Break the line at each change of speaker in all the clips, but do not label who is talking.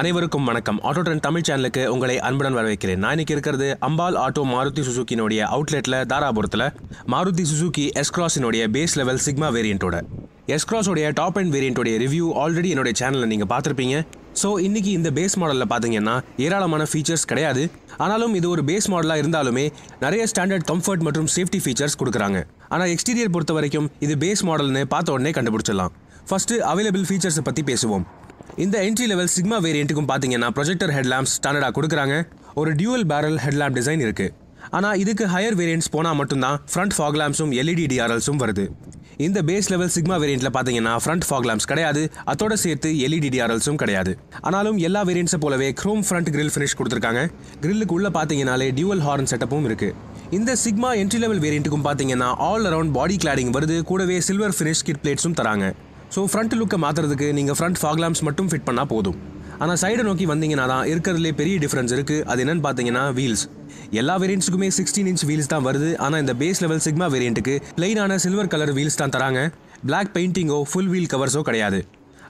அனைவருக்கும் வணக்கம். Auto trend Tamil சேனலுக்கு உங்களை அன்புடன் வரவேற்கிறேன். நான் இன்னைக்கு இருக்கிறது அம்பால் ஆட்டோ மாருதி சுசுக்கினுடைய அவுட்லெட்டில் தாராபுரத்தில். மாருதி சுசுகி எஸ்கிராஸினுடைய பேஸ் லெவல் சிக்மா வேரியண்ட்டோட எஸ்கிராஸோடைய டாப் அண்ட் வேரியண்ட்டோடைய ரிவ்யூ ஆல்ரெடி என்னுடைய சேனலில் நீங்கள் பார்த்துருப்பீங்க. ஸோ இன்றைக்கி இந்த பேஸ் மாடலில் பார்த்தீங்கன்னா ஏராளமான ஃபீச்சர்ஸ் கிடையாது. ஆனாலும் இது ஒரு பேஸ் மாடலாக இருந்தாலுமே நிறைய ஸ்டாண்டர்ட் கம்ஃபர்ட் மற்றும் சேஃப்டி ஃபீச்சர்ஸ் கொடுக்குறாங்க. ஆனால் எக்ஸ்டீரியர் பொறுத்த வரைக்கும் இது பேஸ் மாடல்னு பார்த்த உடனே கண்டுபிடிச்சிடலாம். ஃபஸ்ட்டு அவைலபிள் ஃபீச்சர்ஸை பற்றி பேசுவோம். இந்த என்ட்ரி லெவல் சிக்மா வேரியண்ட்டுக்கும் பார்த்தீங்கன்னா ப்ரொஜெக்டர் ஹெட்லாம்ப்ஸ் ஸ்டாண்டர்டாக கொடுக்குறாங்க. ஒரு டியூவல் பேரல் ஹெட்லாம்ப் டிசைன் இருக்கு. ஆனால் இதுக்கு ஹையர் வேரியண்ட்ஸ் போனால் மட்டும்தான் ஃப்ரண்ட் ஃபாக் லேம்ப்ஸும் எல்இடி டிஆர்எல்ஸும் வருது. இந்த பேஸ் லெவல் சிக்மா வேரியண்ட்டில் பார்த்தீங்கன்னா ஃப்ரண்ட் ஃபாக் கிடையாது. அதோட சேர்த்து எல்இடி டிஆர்எல்ஸும் கிடையாது. ஆனாலும் எல்லா வேரியண்ட்ஸை போலவே க்ரோம் ஃப்ரண்ட் கிரில் ஃபினிஷ் கொடுத்துருக்காங்க. கிரில்லுக்கு உள்ளே பார்த்தீங்கனாலே டியூவல் ஹார்ன் செட்டப்பும் இருக்குது இந்த சிக்மா என்ட்ரி லெவல் வேரியண்ட்டுக்கும் பார்த்தீங்கன்னா ஆல் அரவுண்ட் பாடி கிளாடிங் வருது. கூடவே சில்வர் ஃபினிஷ் கிட் பிளேட்ஸும் தராங்க. ஸோ ஃப்ரண்ட் லுக்கை மாற்றுறதுக்கு நீங்கள் ஃப்ரண்ட் ஃபாக் லேம்ப்ஸ் மட்டும் ஃபிட் பண்ணால் போதும். ஆனால் சைடை நோக்கி வந்தீங்கன்னா தான் இருக்கிறதுலே பெரிய டிஃப்ரென்ஸ் இருக்குது அது என்னென்னு பார்த்தீங்கன்னா வீல்ஸ் எல்லா வேரியண்ட்ஸுக்குமே சிக்ஸ்டீன் இன்ச் வீல்ஸ் தான் வருது. ஆனால் இந்த பேஸ் லெவல் சிக்மா வேரியண்ட்டுக்கு பிளெயினான சில்வர் கலர் வீல்ஸ் தான் தராங்க. பிளாக் பெயிண்டிங்கோ ஃபுல் வீல் கவர்ஸோ கிடையாது.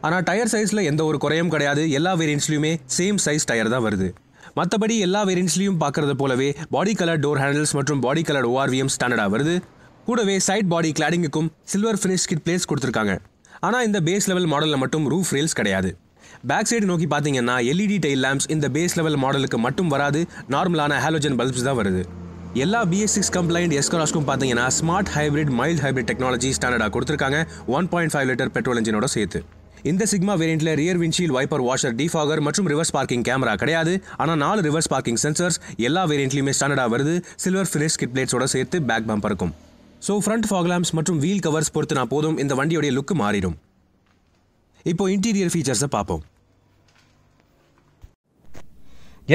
ஆனால் டயர் சைஸில் எந்த ஒரு குறையும் கிடையாது. எல்லா வேரியண்ட்ஸ்லையுமே சேம் சைஸ் டயர் தான் வருது. மற்றபடி எல்லா வேரியண்ட்ஸ்லையும் பார்க்கறது போலவே பாடி கலர் டோர் ஹேண்டில்ஸ் மற்றும் பாடி கலர் ஓஆர்விஎம் ஸ்டாண்டர்டாக வருது. கூடவே சைட் பாடி கிளாடிங்குக்கும் சில்வர் ஃபினிஷ் கிட் பிளேஸ் கொடுத்துருக்காங்க. ஆனால் இந்த பேஸ் லெவல் மாடலில் மட்டும் ரூஃப் ரேல்ஸ் கிடையாது. பேக் சைடு நோக்கி பார்த்தீங்கன்னா எல்இடி டைல் லேம்ப்ஸ் இந்த பேஸ் லெவல் மாடலுக்கு மட்டும் வராது. நார்மலான ஹாலோஜன் பல்ப்ஸ் தான் வருது. எல்லா பிஎஸ் சிக்ஸ் கம்ப்ளைண்ட் எஸ்கராஸ்க்கும் பார்த்தீங்கன்னா smart hybrid mild hybrid technology ஸ்டாண்டர்டாக கொடுத்துருக்காங்க. One point five litre petrol இன்ஜினோட சேர்த்து. இந்த Sigma வேரியண்ட்ல rear windshield wiper washer defogger மற்றும் ரிவர்ஸ் பார்க்கிங் கேமரா கிடையாது. ஆனால் நாலு ரிவர்ஸ் பார்க்கிங் சென்சர்ஸ் எல்லா வேரியண்ட்லையுமே ஸ்டாண்டர்டாக வருது. சில்வர் ஃபினிஷ் கிட் பிளேட்ஸோட சேர்த்து பேக் பம்பருக்கும் ஸோ ஃப்ரண்ட் ஃபாக்லாம்ஸ் மற்றும் வீல் கவர்ஸ் பொறுத்து நான் போதும். இந்த வண்டியோடைய லுக்கு மாறிடும். இப்போ இன்டீரியர் ஃபீச்சர்ஸை பார்ப்போம்.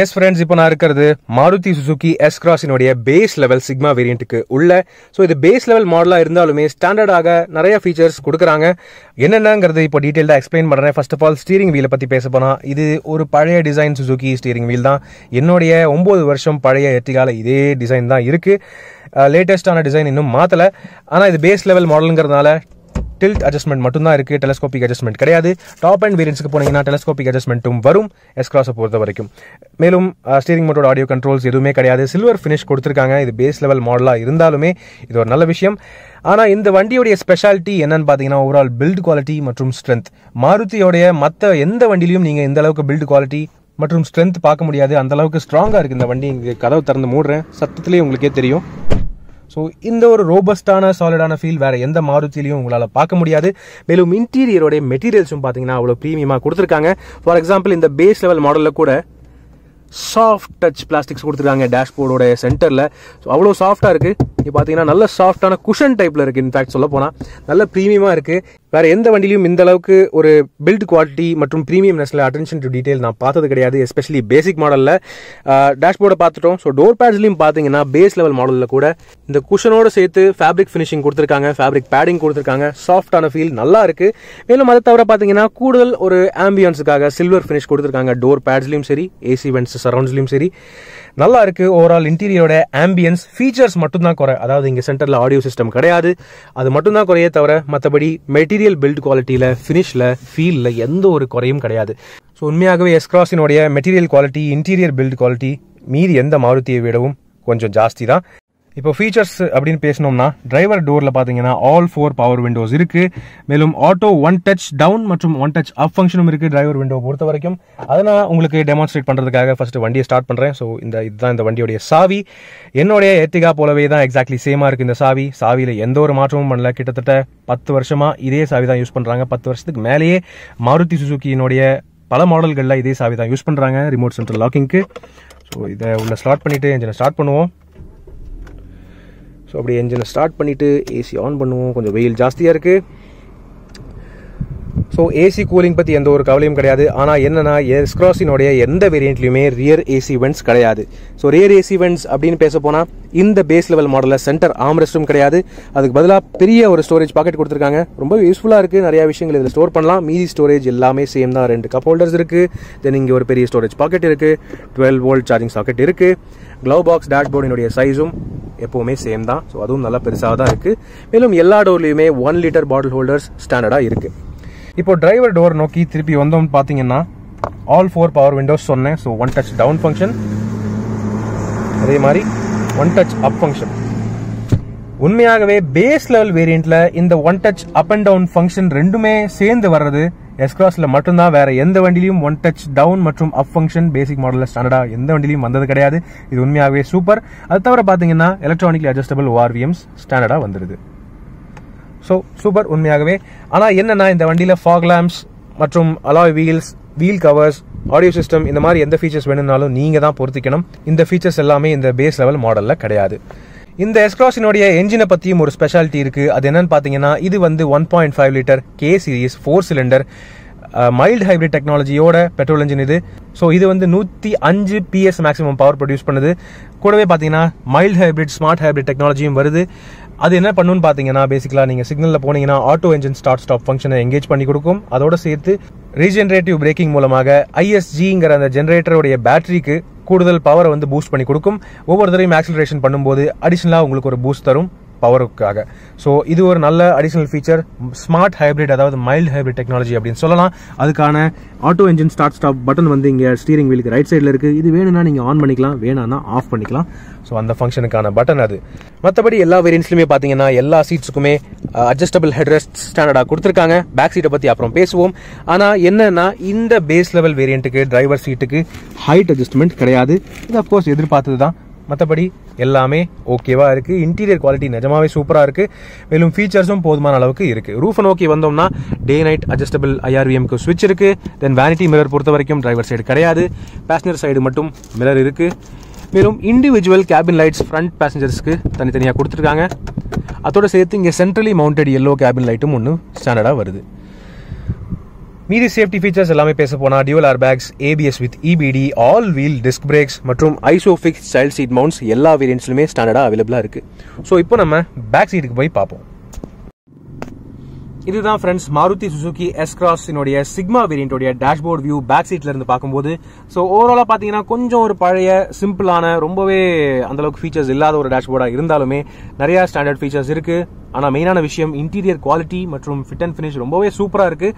எஸ் ஃப்ரெண்ட்ஸ் இப்போ நான் இருக்கிறது மாருதி சுசுக்கி எஸ் கிராஸினுடைய பேஸ் லெவல் சிக்மா வேரியண்ட்டுக்கு உள்ள. ஸோ இது பேஸ் லெவல் மாடலாக இருந்தாலுமே ஸ்டாண்டர்டாக நிறைய ஃபீச்சர்ஸ் கொடுக்குறாங்க. என்னென்னங்கிறது இப்போ டீட்டெயிலாக எக்ஸ்பிளைன் பண்ணுறேன் ஃபர்ஸ்ட் ஆஃப் ஆல் ஸ்டீரிங் வீலை பற்றி பேச போனால் இது ஒரு பழைய டிசைன் சுசுக்கி ஸ்டீரிங் வீல் தான். என்னுடைய ஒம்பது வருஷம் பழைய எட்டிகால இதே டிசைன் தான் இருக்குது லேட்டஸ்டான டிசைன் இன்னும் மாற்றலை ஆனால் இது பேஸ் லெவல் மாடலுங்கிறதுனால டில்ட் அட்ஜஸ்ட்மெண்ட் மட்டும்தான் இருக்குது டெலஸ்கோபிக் அட்ஜஸ்ட்மெண்ட் கிடையாது. டாப் அண்ட் வேரியன்ட்ஸ்க்கு போனீங்கன்னா டெலஸ்கோபிக் அட்ஜஸ்ட்மெண்ட்டும் வரும். எஸ்கிராஸை பொறுத்த வரைக்கும். மேலும் ஸ்டீரிங் மோட்டோட ஆடியோ கண்ட்ரோல்ஸ் எதுவுமே கிடையாது. சில்வர் ஃபினிஷ் கொடுத்துருக்காங்க. இது பேஸ் லெவல் மாடலாக இருந்தாலுமே இது ஒரு நல்ல விஷயம். ஆனால் இந்த வண்டியோடைய ஸ்பெஷாலிட்டி என்னன்னு பார்த்தீங்கன்னா ஓவரால் பில்ட் குவாலிட்டி மற்றும் ஸ்ட்ரென்த் மாருதியோடைய மற்ற எந்த வண்டிலையும் நீங்கள் இந்த அளவுக்கு பில்ட் குவாலிட்டி மற்றும் ஸ்ட்ரென்த் பார்க்க முடியாது. அந்த அளவுக்கு ஸ்ட்ராங்காக இருக்குது இந்த வண்டி. இங்கே கதவு திறந்து மூடுறேன். சத்தத்துலேயே உங்களுக்கே தெரியும். ஸோ இந்த ஒரு ரோபஸ்டான சாலிடான ஃபீல் வேற எந்த மாருத்திலையும் உங்களால் பார்க்க முடியாது. மேலும் இன்டீரியரோடைய மெட்டீரியல்ஸும் பார்த்தீங்கன்னா அவ்வளோ ப்ரீமியமாக கொடுத்துருக்காங்க. ஃபார் எக்ஸாம்பிள் இந்த பேஸ் லெவல் மாடலில் கூட சாஃப்ட் டச் பிளாஸ்டிக்ஸ் கொடுத்துருக்காங்க டேஷ்போர்டோட சென்டரில் ஸோ அவ்வளோ சாஃப்டாக இருக்குது இப்போ பார்த்தீங்கன்னா நல்ல சாஃப்டான குஷன் டைப்பில் இருக்குது இன்ஃபேக்ட் சொல்ல போனால் நல்ல ப்ரீமியமாக இருக்குது வேறு எந்த வண்டியிலும் இந்த அளவுக்கு ஒரு பில்ட் குவாலிட்டி மற்றும் ப்ரீமியம் நெஸ்ல அட்டென்ஷன் டு டீடைல் நான் பார்த்தது கிடையாது எஸ்பெஷலி பேசிக் மாடலில் டேஷ்போர்டை பார்த்துட்டோம். ஸோ டோர் பேட்ஸ்லையும் பார்த்தீங்கன்னா பேஸ் லெவல் மாடலில் கூட இந்த குஷனோட சேர்த்து ஃபேப்ரிக் ஃபினிஷிங் கொடுத்துருக்காங்க ஃபேப்ரிக் பேடிங் கொடுத்துருக்காங்க. சாஃப்டான ஃபீல் நல்லா இருக்குது மேலும் அதை தவிர பார்த்தீங்கன்னா கூடுதல் ஒரு ஆம்பியன்ஸுக்காக சில்வர் ஃபினிஷ் கொடுத்துருக்காங்க. டோர் பேட்ஸ்லையும் சரி ஏசி வென்ட்ஸ் சரௌண்ட்ஸ்லையும் சரி. நல்லா இருக்கு. ஓவரால் இன்டீரியரோட ஆம்பியன்ஸ் ஃபீச்சர்ஸ் மட்டும்தான் குறை. அதாவது இங்கே சென்டரில் ஆடியோ சிஸ்டம் கிடையாது. அது மட்டும்தான் குறையே தவிர மற்றபடி மெட்டீரியல் பில்ட் குவாலிட்டியில் ஃபினிஷில் ஃபீலில் எந்த ஒரு குறையும் கிடையாது. ஸோ உண்மையாகவே எஸ்கிராஸினுடைய material quality interior build quality மீதி எந்த மாருதியை விடவும் கொஞ்சம் ஜாஸ்தி தான். இப்போ ஃபீச்சர்ஸ் அப்படின்னு பேசணும்னா டிரைவர் டோரில் பார்த்தீங்கன்னா ஆல் ஃபோர் பவர் விண்டோஸ் இருக்குது மேலும் ஆட்டோ ஒன் டச் டவுன் மற்றும் ஒன் டச் அப் ஃபங்க்ஷனும் இருக்குது டிரைவர் விண்டோ பொறுத்த வரைக்கும் அதை நான் உங்களுக்கு டெமான்ஸ்ட்ரேட் பண்ணுறதுக்காக ஃபஸ்ட்டு வண்டியை ஸ்டார்ட் பண்ணுறேன் ஸோ இந்த இதுதான் இந்த வண்டியோடைய சாவி. என்னுடைய எத்திகா போலவே தான் எக்ஸாக்ட்லி சேமாக இருக்குது இந்த சாவி. சாவியில் எந்த ஒரு மாற்றமும் பண்ணல. கிட்டத்தட்ட பத்து வருஷமாக இதே சாவி தான் யூஸ் பண்ணுறாங்க பத்து வருஷத்துக்கு மேலேயே மாருதி சுசுக்கியினுடைய பல மாடல்களில் இதே சாவி தான் யூஸ் பண்ணுறாங்க ரிமோட் சென்ட்ரல் லாக்கிங்க்கு ஸோ இதை உள்ள ஸ்டார்ட் பண்ணிவிட்டு என்ஜினை ஸ்டார்ட் பண்ணுவோம். ஸோ அப்படியே என்ஜினை ஸ்டார்ட் பண்ணிவிட்டு ஏசி ஆன் பண்ணுவோம். கொஞ்சம் வெயில் ஜாஸ்தியாக இருக்குது ஸோ ஏசி கூலிங் பற்றி எந்த ஒரு கவலையும் கிடையாது. ஆனால் என்னென்னா எஸ்க்ராஸினுடைய எந்த வேரியண்ட்லையுமே ரியர் ஏசி வென்ட்ஸ் கிடையாது. ஸோ ரியர் ஏசி வென்ட்ஸ் அப்படின்னு பேச போனால் இந்த பேஸ் லெவல் மாடலில் சென்டர் ஆம்ரெஸ்ட்டும் கிடையாது. அதுக்கு பதிலாக பெரிய ஒரு ஸ்டோரேஜ் பாக்கெட் கொடுத்துருக்காங்க. ரொம்ப யூஸ்ஃபுல்லாக இருக்குது நிறையா விஷயங்கள் இதில் ஸ்டோர் பண்ணலாம். மீதி ஸ்டோரேஜ் எல்லாமே சேம் தான். ரெண்டு கப் ஹோல்டர்ஸ் இருக்குது தென் இங்கே ஒரு பெரிய ஸ்டோரேஜ் பாக்கெட் இருக்குது டுவெல் வோல்ட் சார்ஜிங் சாக்கெட் இருக்குது க்ளவ் பாக்ஸ் டேஷ்போர்டினுடைய சைஸும் எப்போவுமே சேம் தான். ஸோ அதுவும் நல்லா பெருசாக தான் இருக்குது மேலும் எல்லா டோர்லையுமே ஒன் லிட்டர் பாட்டில் ஹோல்டர்ஸ் ஸ்டாண்டர்டாக இருக்குது இப்போ டிரைவர் டோர் நோக்கி திருப்பி வந்தோம்னு பார்த்தீங்கன்னா ஆல் ஃபோர் பவர் விண்டோஸ் சொன்னேன். So one touch down function அதே மாதிரி ஒன் டச் அப் ஃபங்க்ஷன் உண்மையாகவே பேஸ் லெவல் வேரியண்ட்ல இந்த one touch up and down function ரெண்டுமே சேர்ந்து வர்றது எஸ்கிராஸ்ல மட்டும்தான் வேற எந்த வண்டிலையும் ஒன் டச் டவுன் மற்றும் அப் ஃபங்க்ஷன் பேசிக் மாடலில் ஸ்டாண்டர்டாக எந்த வண்டிலையும் வந்தது கிடையாது. இது உண்மையாகவே சூப்பர் அது தவிர பார்த்தீங்கன்னா எலக்ட்ரானிக்லி அட்ஜஸ்டபிள் ஓஆர்விஎம்ஸ் ஸ்டாண்டர்டாக வந்துடுது ஸோ சூப்பர் உண்மையாகவே. ஆனால் என்னென்னா இந்த வண்டியில் ஃபாக் லேம்ப்ஸ் மற்றும் alloy wheels wheel covers audio system இந்த மாதிரி எந்த ஃபீச்சர்ஸ் வேணும்னாலும் நீங்கள் தான் பொருத்திக்கணும். இந்த ஃபீச்சர்ஸ் எல்லாமே இந்த பேஸ் லெவல் மாடலில் கிடையாது. இந்த எஸ்க்ராஸினுடைய என்ஜினை பற்றியும் ஒரு ஸ்பெஷாலிட்டி இருக்குது அது என்னன்னு பார்த்தீங்கன்னா இது வந்து one point five litre K series four cylinder mild hybrid டெக்னாலஜியோட petrol engine இது. ஸோ இது வந்து நூற்றி அஞ்சு பிஎஸ் மேக்ஸிமம் பவர் ப்ரொடியூஸ் பண்ணுது. கூடவே பார்த்தீங்கன்னா மைல்டு ஹைப்ரிட் ஸ்மார்ட் ஹைப்ரிட் டெக்னாலஜியும் வருது. அது என்ன பண்ணுன்னு பார்த்தீங்கன்னா பேசிக்கலாக நீங்கள் சிக்னலில் போனீங்கன்னா ஆட்டோ என்ஜின் ஸ்டார்ட் ஸ்டாப் ஃபங்க்ஷனை எங்கேஜ் பண்ணி கொடுக்கும். அதோட சேர்த்து ரீஜென்ரேட்டிவ் பிரேக்கிங் மூலமாக ஐஎஸ்ஜிங்கிற அந்த ஜென்ரேட்டருடைய பேட்டரிக்கு கூடுதல் பவரை வந்து பூஸ்ட் பண்ணி கொடுக்கும். ஒவ்வொரு தடவையும் ஆக்சிலரேஷன் பண்ணும்போது அடிஷனலாக உங்களுக்கு ஒரு பூஸ்ட் தரும். பவருக்காக ஸோ இது ஒரு நல்ல அடிஷனல் ஃபீச்சர் ஸ்மார்ட் ஹைப்ரிட் அதாவது மைல்டு ஹைப்ரிட் டெக்னாலஜி அப்படின்னு சொல்லலாம். அதுக்கான auto engine start stop button வந்து இங்கே ஸ்டீரிங் வீலுக்கு ரைட் சைடில் இருக்குது இது வேணும்னா நீங்கள் ஆன் பண்ணிக்கலாம் வேணாம்னா ஆஃப் பண்ணிக்கலாம். ஸோ அந்த ஃபங்க்ஷனுக்கான பட்டன் அது. மற்றபடி எல்லா வேரியன்ஸ்லையுமே பார்த்தீங்கன்னா எல்லா சீட்ஸுக்குமே அட்ஜஸ்டபிள் ஹெட்ரெஸ்ட் ஸ்டாண்டர்டாக கொடுத்துருக்காங்க. பேக் சீட்டை பற்றி அப்புறம் பேசுவோம். ஆனால் என்னன்னா இந்த பேஸ் லெவல் வேரியண்ட்டுக்கு டிரைவர் சீட்டுக்கு ஹைட் அட்ஜஸ்ட்மெண்ட் கிடையாது. இது அஃப்கோர்ஸ் எதிர்பார்த்தது தான் மற்றபடி எல்லாமே ஓகேவாக இருக்குது இன்டீரியர் குவாலிட்டி நிஜமாவே சூப்பராக இருக்குது மேலும் ஃபீச்சர்ஸும் போதுமான அளவுக்கு இருக்குது ரூஃபை நோக்கி வந்தோம்னா டே நைட் அட்ஜஸ்டபிள் ஐஆர்விஎம்க்கு சுவிட்ச் இருக்குது தென் வேனிட்டி மிரர் பொறுத்த வரைக்கும் டிரைவர் சைடு கிடையாது. பேசஞ்சர் சைடு மட்டும் மிரர் இருக்குது மேலும் இண்டிவிஜுவல் கேபின் லைட்ஸ் ஃப்ரண்ட் பேசஞ்சர்ஸ்க்கு தனித்தனியாக கொடுத்துருக்காங்க. அதோட சேர்த்து இங்கே சென்ட்ரலி மவுண்டட் எல்லோ கேபின் லைட்டும் ஒன்று ஸ்டாண்டர்டாக வருது. மீதி சேஃப்டி ஃபீச்சர்ஸ் எல்லாமே பேச போனா dual air bags ABS with EBD all wheel disc brakes மற்றும் ஐசோஃபிக்ஸ் சைல்ட் சீட் மவுண்ட்ஸ் எல்லா வேரியன்ட்ஸ்லுமே ஸ்டாண்டர்டாக அவைலபிளாக இருக்கு. ஸோ இப்போ நம்ம பேக் சீட்டுக்கு போய் பார்ப்போம். இதுதான் ஃப்ரெண்ட்ஸ் மாருதி சுசுகி எஸ் கிராஸினுடைய சிக்மா வேரியண்டோடைய டேஷ்போர்ட் வியூ பேக் சீட்ல இருந்து பார்க்கும்போது. ஸோ ஓவராலாக பார்த்தீங்கன்னா கொஞ்சம் ஒரு பழைய சிம்பிளான ரொம்பவே அந்தளவுக்கு ஃபீச்சர்ஸ் இல்லாத ஒரு டேஷ்போர்டாக இருந்தாலுமே நிறைய ஸ்டாண்டர்ட் ஃபீச்சர்ஸ் இருக்கு. ஆனால் மெயினான விஷயம் இன்டீரியர் குவாலிட்டி மற்றும் ஃபிட் அண்ட் ஃபினிஷ் ரொம்பவே சூப்பராக இருக்கு.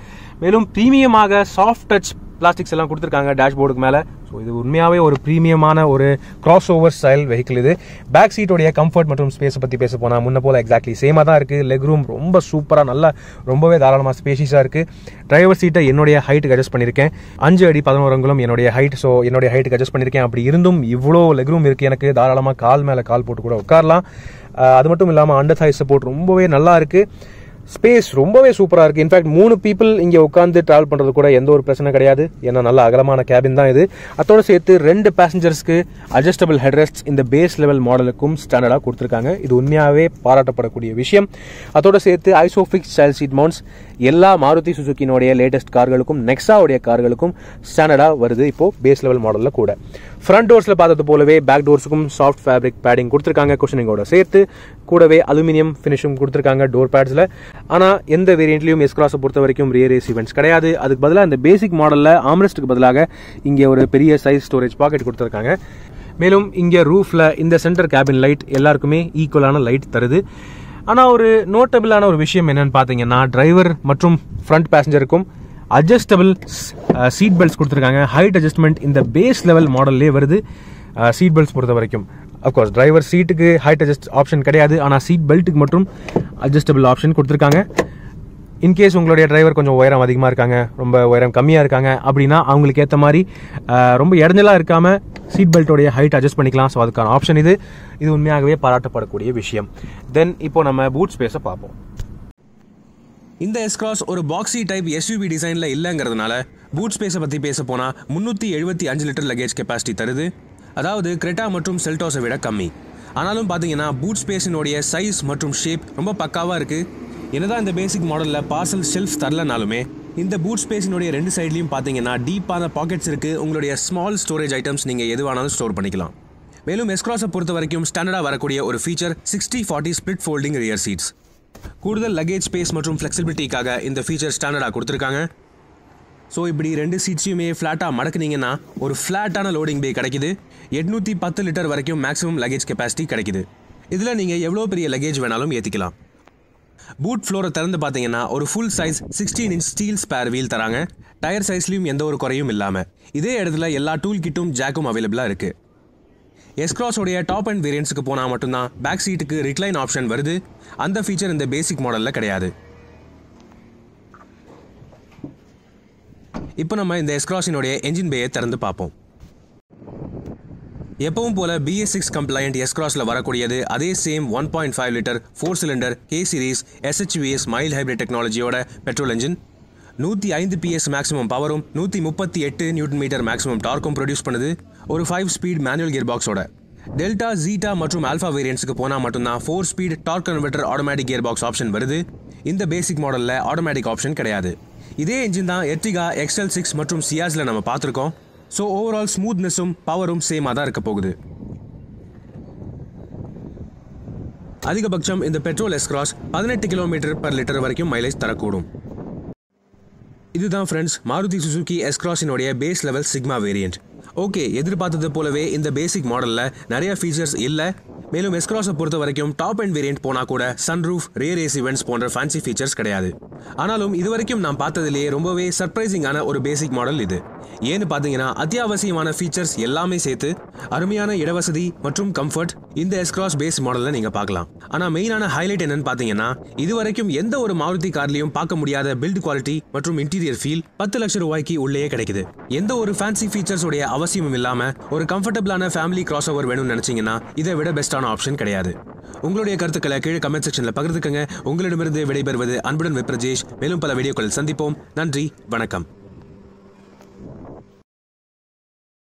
மேலும் ப்ரீமியமாக சாஃப்ட் டச் பிளாஸ்டிக்ஸ் எல்லாம் கொடுத்துருக்காங்க டேஷ்போர்டுக்கு மேலே. ஸோ இது உண்மையாகவே ஒரு ப்ரீமியமான ஒரு கிராஸ் ஓவர் ஸ்டைல் வெஹிக்கிள் இது பேக் சீட்டோடைய கம்ஃபர்ட் மற்றும் ஸ்பேஸை பற்றி பேச போனால் முன்ன போல் எக்ஸாக்ட்லி சேமாக தான் இருக்குது லெக் ரூம் ரொம்ப சூப்பராக நல்லா ரொம்பவே தாராளமாக ஸ்பேஷியஸாக இருக்குது டிரைவர் சீட்டை என்னுடைய ஹைட்டுக்கு அட்ஜஸ்ட் பண்ணியிருக்கேன் அஞ்சு அடி பதினோரு அங்குலம் என்னுடைய ஹைட் ஸோ என்னுடைய ஹைட்டுக்கு அட்ஜஸ்ட் பண்ணியிருக்கேன் அப்படி இருந்தும் இவ்வளோ லெக் ரூம் இருக்குது எனக்கு தாராளமாக கால் மேலே கால் போட்டு கூட உட்காரலாம். அது மட்டும் இல்லாமல் அண்டர் தாய் சப்போர்ட் ரொம்பவே நல்லா இருக்குது ஸ்பேஸ் ரொம்பவே சூப்பராக இருக்குது இன்ஃபேக்ட் மூணு பீப்புள் இங்கே உட்காந்து ட்ராவல் பண்ணுறது கூட எந்த ஒரு பிரச்சனை கிடையாது. ஏன்னா நல்ல அகலமான கேபின் தான் இது. அதோடு சேர்த்து ரெண்டு பேசஞ்சர்ஸ்க்கு அட்ஜஸ்டபிள் ஹெட்ரெஸ்ட் இந்த பேஸ் லெவல் மாடலுக்கும் ஸ்டாண்டர்டாக கொடுத்துருக்காங்க. இது உண்மையாகவே பாராட்டப்படக்கூடிய விஷயம். அதோட சேர்த்து ஐசோஃபிக்ஸ் சைல் சீட் மவுண்ட்ஸ் எல்லா மாருதி சுசுக்கினுடைய லேட்டஸ்ட் கார்களுக்கும் நெக்ஸாவுடைய கார்களுக்கும் ஸ்டாண்டர்டாக வருது இப்போது பேஸ் லெவல் மாடலில் கூட. ஃப்ரண்ட் டோர்ஸில் பார்த்தது போலவே பேக் டோர்ஸுக்கும் சாஃப்ட் ஃபேப்ரிக் பேடிங் கொடுத்துருக்காங்க குஷனிங்கோட சேர்த்து. கூடவே அலுமினியம் ஃபினிஷும் கொடுத்துருக்காங்க டோர் பேட்ஸில் ஆனால் எந்த வேரியண்ட்லையும் எஸ் கிளாஸை பொறுத்த வரைக்கும் ரியர் ஏசி வென்ட்ஸ் கிடையாது. அதுக்கு பதிலாக இந்த பேசிக் மாடலில் ஆம்ரெஸ்ட்டுக்கு பதிலாக இங்கே ஒரு பெரிய சைஸ் ஸ்டோரேஜ் பாக்கெட் கொடுத்துருக்காங்க. மேலும் இங்கே ரூஃபில் இந்த சென்டர் கேபின் லைட் எல்லாருக்குமே ஈக்குவலான லைட் தருது. ஆனால் ஒரு நோட்டபிளான ஒரு விஷயம் என்னன்னு பார்த்தீங்கன்னா டிரைவர் மற்றும் ஃப்ரண்ட் பேசஞ்சருக்கும் அட்ஜஸ்டபிள் சீட் பெல்ட்ஸ் கொடுத்துருக்காங்க. ஹைட் அட்ஜஸ்ட்மெண்ட் இந்த பேஸ் லெவல் மாடல்லே வருது. சீட் பெல்ட்ஸ் பொறுத்த வரைக்கும் அஃப்கோர்ஸ் டிரைவர் சீட்டுக்கு ஹைட் அட்ஜஸ்ட் ஆப்ஷன் கிடையாது. ஆனால் சீட் பெல்ட்டுக்கு மட்டும் அட்ஜஸ்டபிள் ஆப்ஷன் கொடுத்துருக்காங்க. இன்கேஸ் உங்களுடைய டிரைவர் கொஞ்சம் உயரம் அதிகமாக இருக்காங்க ரொம்ப உயரம் கம்மியாக இருக்காங்க அப்படின்னா அவங்களுக்கு ஏற்ற மாதிரி uh, ரொம்ப இடைஞ்சலாக இருக்காமல் சீட் பெல்ட்டோடைய ஹைட் அட்ஜஸ்ட் பண்ணிக்கலாம். ஸோ அதுக்கான ஆப்ஷன் இது. இது உண்மையாகவே பாராட்டப்படக்கூடிய விஷயம். தென் இப்போ நம்ம பூட் ஸ்பேஸை பார்ப்போம்.
இந்த எஸ்கிராஸ் ஒரு பாக்ஸி டைப் எஸ்யூபி டிசைனில் இல்லைங்கிறதுனால பூட் ஸ்பேஸை பற்றி பேச போனால் முந்நூற்றி எழுபத்தி அஞ்சு லிட்டர் லக்கேஜ் கெப்பாசிட்டி தருது. அதாவது கிரெட்டா மற்றும் செல்டாஸை விட கம்மி. ஆனாலும் பார்த்தீங்கன்னா பூட் ஸ்பேஸினுடைய சைஸ் மற்றும் ஷேப் ரொம்ப பக்காவாக இருக்குது என்னதான் இந்த பேசிக் மாடலில் பார்சல் ஷெல்ஃப் தரலனாலுமே இந்த பூட் ஸ்பேஸினுடைய ரெண்டு சைட்லையும் பார்த்தீங்கன்னா டீப்பான பாக்கெட்ஸ் இருக்குது உங்களுடைய ஸ்மால் ஸ்டோரேஜ் ஐட்டம்ஸ் நீங்கள் எது வேணாலும் ஸ்டோர் பண்ணிக்கலாம். மேலும் எஸ்க்ராஸை பொறுத்த வரைக்கும் ஸ்டாண்டர்டாக வரக்கூடிய ஒரு feature sixty forty split folding rear seats கூடுதல் லக்கேஜ் ஸ்பேஸ் மற்றும் ஃப்ளெக்சிபிலிட்டிக்காக இந்த ஃபீச்சர் ஸ்டாண்டர்டாக கொடுத்துருக்காங்க. ஸோ இப்படி ரெண்டு சீட்ஸையுமே ஃப்ளாட்டாக மடக்குனீங்கன்னா ஒரு ஃப்ளாட்டான லோடிங் பே கிடைக்குது. எட்நூற்றி பத்து லிட்டர் வரைக்கும் மேக்ஸிமம் லக்கேஜ் கெப்பாசிட்டி கிடைக்குது. இதில் நீங்கள் எவ்வளோ பெரிய லக்கேஜ் வேணாலும் ஏற்றிக்கலாம் பூட் ஃப்ளோரை திறந்து பார்த்தீங்கன்னா ஒரு full size sixteen inch steel spare wheel தராங்க. டயர் சைஸ்லையும் எந்த ஒரு குறையும் இல்லாமல் இதே இடத்துல எல்லா டூல் கிட்டும் ஜாக்கும் அவைலபிளாக இருக்குது எஸ்க்ராஸோடைய டாப் அண்ட் வேரியன்ஸுக்கு போனால் மட்டும்தான் பேக் சீட்டுக்கு ரிக்ளைன் ஆப்ஷன் வருது. அந்த ஃபீச்சர் இந்த பேசிக் மாடலில் கிடையாது. இப்போ நம்ம இந்த எஸ்க்ராஸினுடைய என்ஜின் பேயை திறந்து பார்ப்போம். எப்பவும் போல பிஎஸ் சிக்ஸ் கம்ப்ளைண்ட் எஸ்க்ராஸில் வரக்கூடியது அதே same one point five litre four cylinder K series SHVS mild hybrid டெக்னாலஜியோட petrol engine நூற்றி ஐந்து பிஎஸ் மேக்ஸிமம் பவரும் நூற்றி முப்பத்தி எட்டு நியூட்டன் மீட்டர் மேக்ஸிமம் டார்க்கும் ப்ரொடியூஸ் பண்ணுது. ஒரு ஃபைவ் ஸ்பீட் மேனுவல் கியர் பாக்ஸோட டெல்டா ஜீட்டா மற்றும் ஆல்ஃபா வேரியன்ஸுக்கு போனால் மட்டும்தான் four speed torque converter automatic gear box option வருது. இந்த பேசிக் மாடலில் ஆட்டோமேட்டிக் ஆப்ஷன் கிடையாது. இதே இன்ஜின் தான் எர்டிகா எக்ஸ்எல் சிக்ஸ் மற்றும் சியாஸில் நம்ம பார்த்துருக்கோம். ஸோ ஓவரால் ஸ்மூத்னஸும் பவரும் சேமாக தான் இருக்க போகுது. அதிகபட்சம் இந்த பெட்ரோல் எஸ்கிராஸ் பதினெட்டு கிலோமீட்டர் பர் லிட்டர் வரைக்கும் மைலேஜ் தரக்கூடும். இதுதான் friends Maruti Suzuki எஸ்கிராஸினுடைய base level Sigma variant okay எதிர்பார்த்தது போலவே இந்த பேசிக் மாடலில் நிறைய ஃபீச்சர்ஸ் இல்லை. மேலும் எஸ்க்ராஸை பொறுத்த வரைக்கும் டாப் அண்ட் வேரியன்ட் போனால் கூட சன்ரூஃப் ரேர் ஏசி வென்ட்ஸ் போன்ற ஃபேன்சி ஃபீச்சர்ஸ் கிடையாது. ஆனாலும் இதுவரைக்கும் நான் பார்த்ததிலேயே ரொம்பவே சர்ப்ரைசிங்கான ஒரு பேசிக் மாடல் இது. ஏன்னு பார்த்தீங்கன்னா அத்தியாவசியமான ஃபீச்சர்ஸ் எல்லாமே சேர்த்து அருமையான இடவசதி மற்றும் கம்ஃபர்ட் இந்த எஸ்கிராஸ் பேஸ் மாடலில் நீங்கள் பார்க்கலாம். ஆனால் மெயினான ஹைலைட் என்னன்னு பார்த்தீங்கன்னா இதுவரைக்கும் எந்த ஒரு மாருதி கார்லையும் பார்க்க முடியாத பில்ட் குவாலிட்டி மற்றும் இன்டீரியர் ஃபீல் பத்து லட்சம் ரூபாய்க்கு உள்ளேயே கிடைக்குது. எந்த ஒரு ஃபேன்சி ஃபீச்சர்ஸ் உடைய அவசியமும் இல்லாமல் ஒரு கம்ஃபர்டபுளான ஃபேமிலி கிராஸ் ஓவர் வேணும்னு நினைச்சீங்கன்னா இதை விட பெஸ்ட்டான ஆப்ஷன் கிடையாது. உங்களுடைய கருத்துக்களை கீழே கமெண்ட் செக்ஷனில் பகிர்ந்துக்கங்க. உங்களிடமிருந்து விடைபெறுவது அன்புடன் விப்ரஜேஷ். மேலும் பல வீடியோக்களில் சந்திப்போம். நன்றி வணக்கம்.